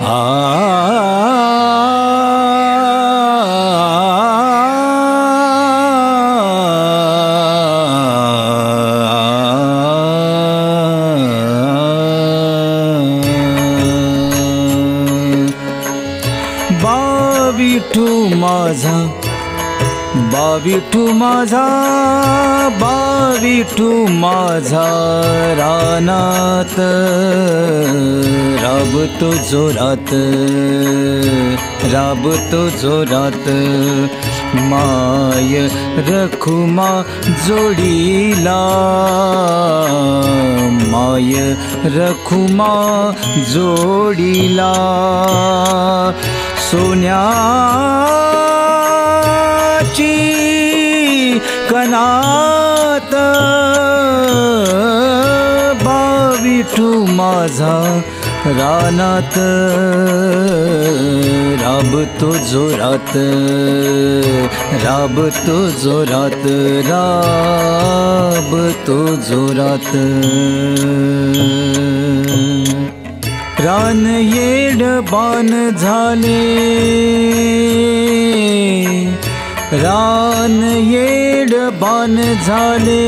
啊。बाविठू माझा बाविठू माझा रानात. राबतो जोरात राबतो जोरात. माय रखुमा जोडीला. माय रखुमा जोडीला. सोन्याची कनात बाविठू माझा रानात. राबतो जोरात राबतो जोरात राबतो जोरात. रान येड बान झाले रान ये बान झाले.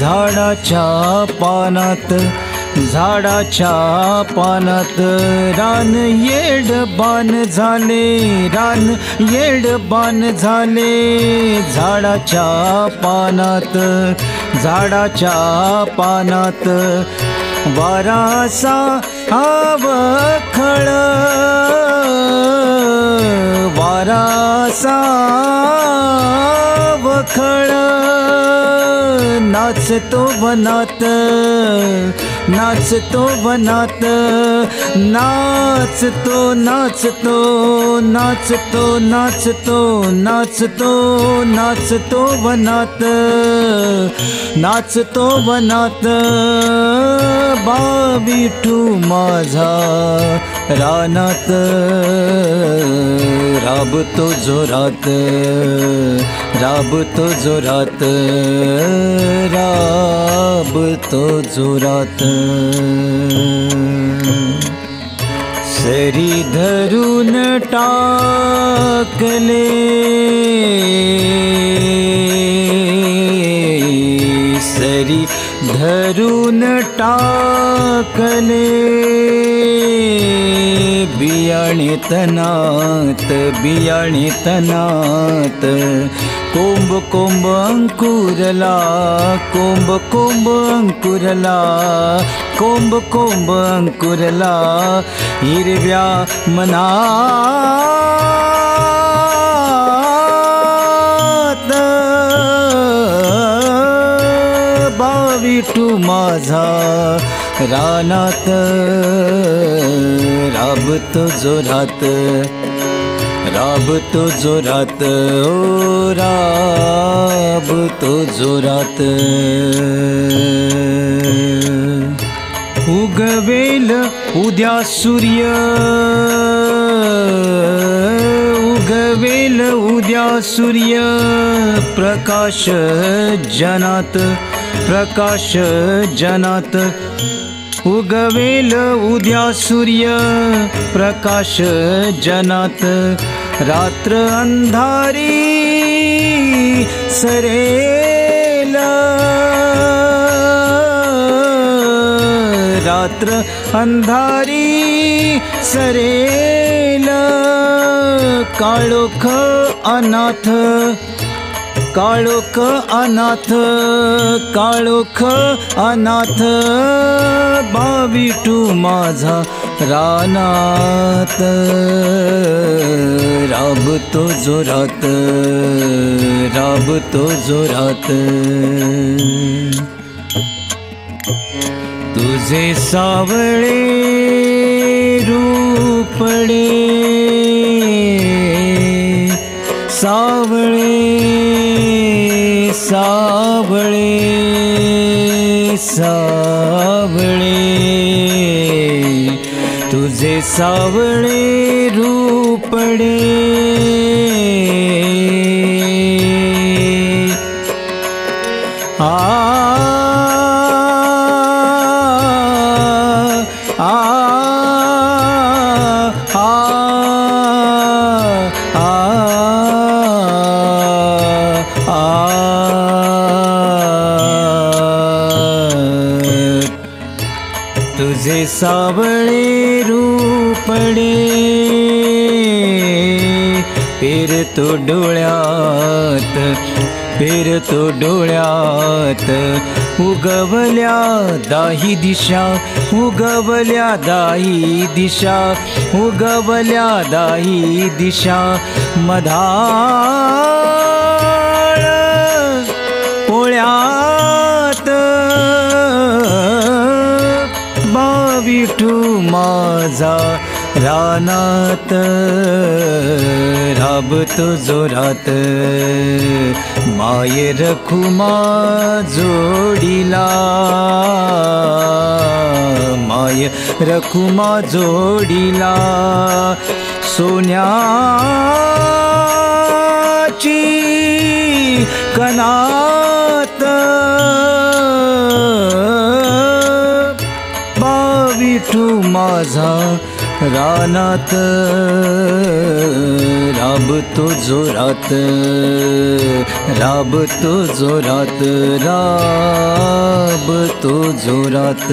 झाडाच्या पानात झाडाच्या पानात रान येड बान झाले रान येड बान झाले. झाडाच्या पानात झाडाच्या पानात वारासा आवखळ खड़ा। नाच तो बनात, नाच तो बनात, नाच तो नाच तो नाच तो नाच तो नाच तो नाच तो बनात, नाच तो बनात। वनात बाविठू माझा रानात राबतो जोरात राबतो जोरात राबतो जोरात. सरी टाकले ी धरकले बियाण तनात् बियाणे तनात्। कुम्भुम्भङ्कुरलाम्भुम्भङ्कुरलाम्भुम्भङ्कुरला हिरव्या मना बाविठू माझा रानात राबतो जोरात राबतो जोरात ओ राबतो जोरात. उगवेल उद्या सूर्य उगवेल उद्या सूर्य प्रकाश जनात प्रकाश जनात उगवेल उद्या सूर्य। प्रकाश जनात रात्र अंधारी सरेल। रात्र अंधारी सरेल। काळोख अनाथ काळोख अनाथ काळोख अनाथ बाविटू माझा रानात. राबतो जोरात राबतो जोरात. तुझे सावळे रूपडे सावणरूप रूपणे आ सावळे रूपडे पेरतो डोळ्यात पेरतो डोळ्यात उगवल्या दाही दिशा उगवल्या दाही दिशा उगवल्या दाही दिशा मधा बाविठू माझा रानात. राबतो जोरात. माये रखुमा जोडीला. माय रखुमा जोडीला. सोन्याची कना माझा रानात. राबतो जोरात. राबतो जोरात. राबतो जोरात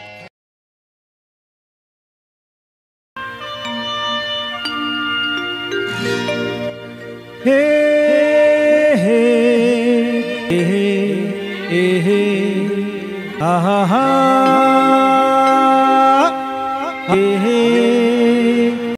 Hey, hey, hey, hey, hey, ah, ah, ah.